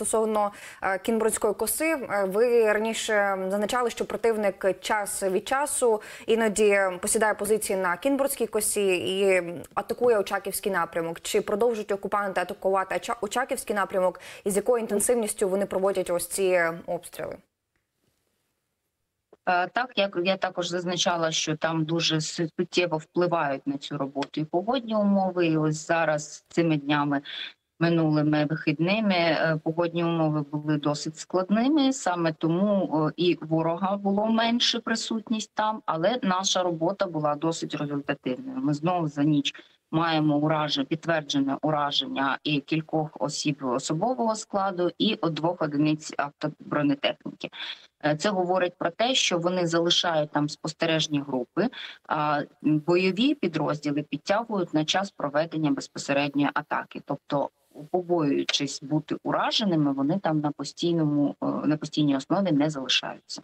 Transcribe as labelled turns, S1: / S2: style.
S1: стосовно е, Кінбурзької коси. Е, Ви раніше зазначали, що противник час від часу іноді посідає позиції на Кінбурзькій косі і атакує Очаківський напрямок. Чи продовжують окупанти атакувати Очаківський напрямок, і з якою інтенсивністю вони проводять ось ці обстріли?
S2: Е, Так, як я також зазначала, що там дуже суттєво впливають на цю роботу і погодні умови. І ось зараз цими днями. Минулими вихідними е, погодні умови були досить складними, саме тому е, і ворога було менше присутність там, але наша робота була досить результативною. Ми знову за ніч маємо ураження, підтверджене ураження і кількох осіб особового складу, і от двох одиниць автобронетехніки. Е, Це говорить про те, що вони залишають там спостережні групи, а бойові підрозділи підтягують на час проведення безпосередньої атаки, тобто. Побоюючись бути ураженими, вони там на постійному е, на постійній основі не залишаються.